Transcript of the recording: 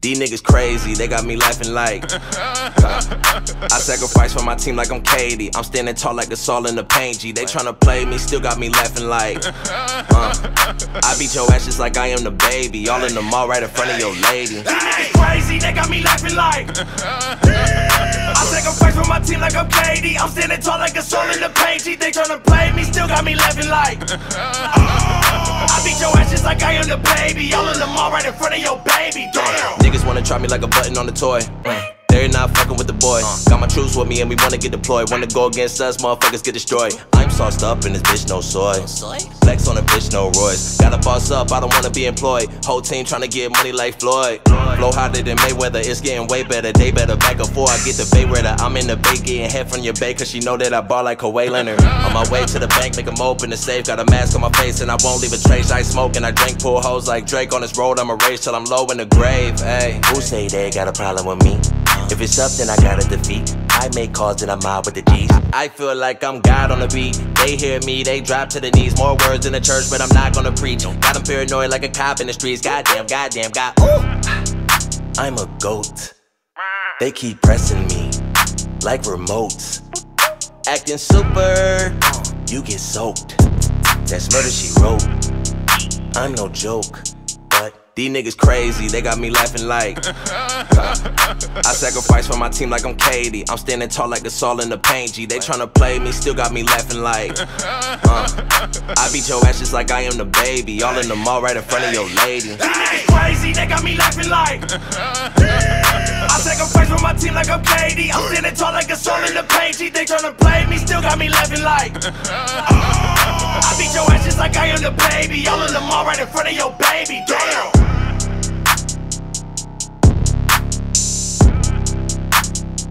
These niggas crazy, they got me laughing like. I sacrifice for my team like I'm KD. I'm standing tall like it's all in the paint. G, they tryna play me, still got me laughing like. Uh, I beat your ass just like I am the baby. All in the mall right in front of your lady. These niggas crazy, they got me laughing like. I sacrifice for my team like I'm KD. I'm standing tall like a all in the paint. G, they tryna play me, still got me laughing like. I beat your ass just like I am the baby. All in the mall right in front of your baby. Damn. Niggas wanna try me like a button on a toy. Mm. They're not fucking with the boy. Got my troops with me and we wanna get deployed. Wanna go against us, motherfuckers get destroyed. I'm sauced up in this bitch, no soy. Flex on a bitch, no Royce. Gotta boss up, I don't wanna be employed. Whole team tryna get money like Floyd. Flow hotter than Mayweather, it's getting way better. They better back up before I get the Bayweather. I'm in the bay getting head from your bay, cause she know that I ball like Kawhi Leonard. On my way to the bank, make 'em open the safe. Got a mask on my face and I won't leave a trace. I smoke and I drink pool hoes like Drake on this road. I'ma race till I'm low in the grave. Hey, who say they got a problem with me? If it's up, then I gotta defeat. I make calls and I'm out with the G's. I feel like I'm God on the beat. They hear me, they drop to the knees. More words in the church, but I'm not gonna preach. Got them paranoid like a cop in the streets. Goddamn, goddamn, god. I'm a goat. They keep pressing me like remotes. Acting super, you get soaked. That's murder she wrote. I'm no joke. These niggas crazy, they got me laughing like. I sacrifice for my team like I'm KD. I'm standing tall like it's all in the paint. G, they tryna play me, still got me laughing like. Uh, I beat your ass just like I am the baby. All in the mall right in front of your lady. These niggas crazy, they got me laughing like. I sacrifice for my team like I'm KD. I'm standing tall like it's all in the paint. G, they tryna play me, still got me laughing like. I beat your ass just like I am the baby. All in the mall right in front of your baby. Damn.